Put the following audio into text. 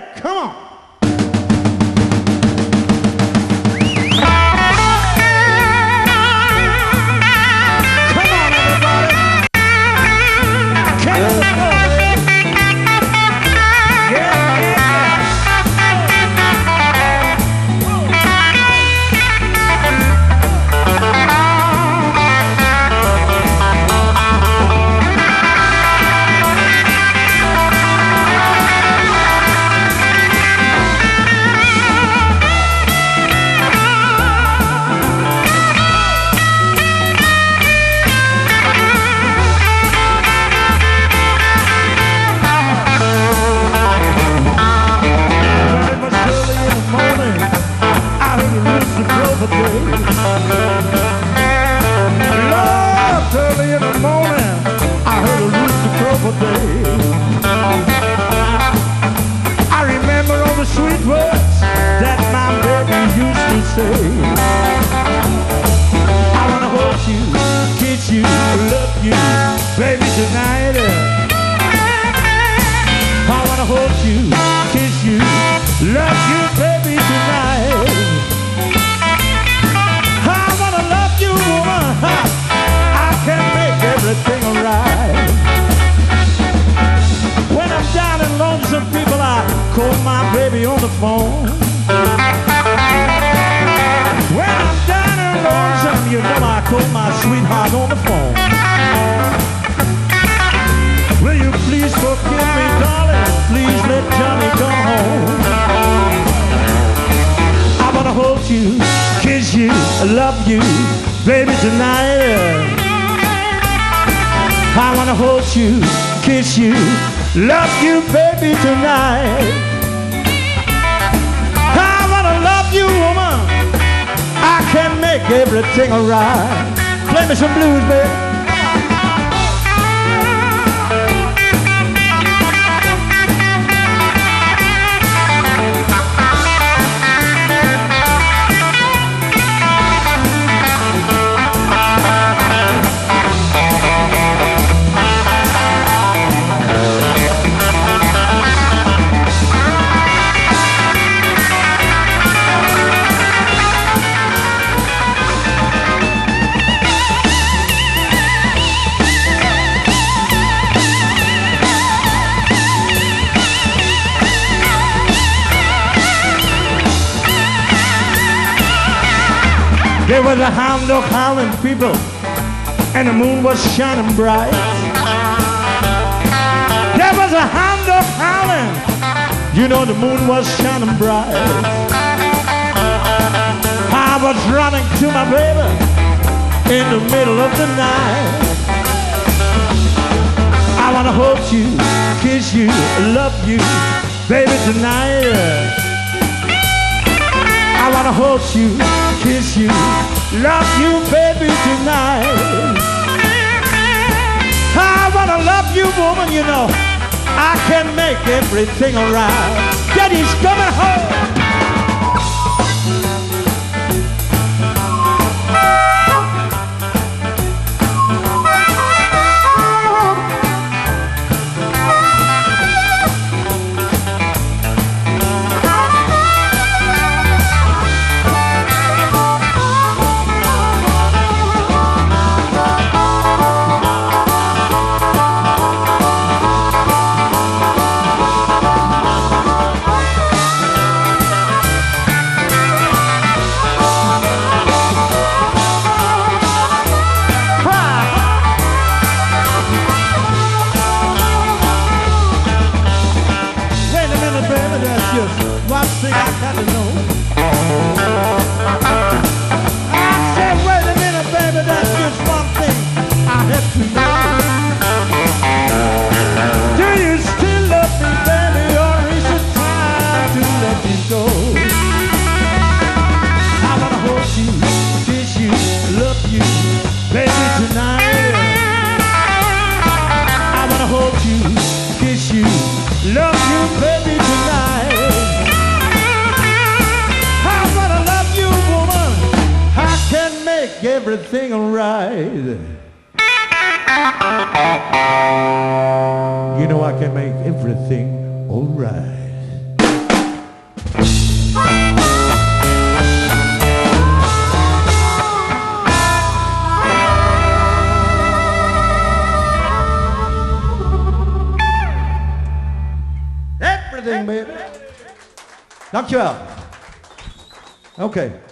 Come on. Tonight. I wanna hold you, kiss you, love you, baby, tonight. I wanna love you, woman. I can make everything alright. When I'm down and lonesome, people, I call my baby on the phone. When I'm down and lonesome, you know I call my sweetheart on the phone. Love you, baby, tonight. I wanna hold you, kiss you, love you, baby, tonight. I wanna love you, woman. I can make everything alright. Play me some blues, baby. There was a hound dog howling people, and the moon was shining bright. There was a hound dog howling, you know the moon was shining bright. I was running to my baby in the middle of the night. I wanna hold you, kiss you, love you, baby tonight. I wanna hold you, kiss you, love you, baby, tonight. I wanna love you, woman, you know. I can make everything alright. Daddy's coming home. Just one thing I gotta know. everything all right. You know I can make everything all right. Everything, baby. Dankjewel. Oké. Okay.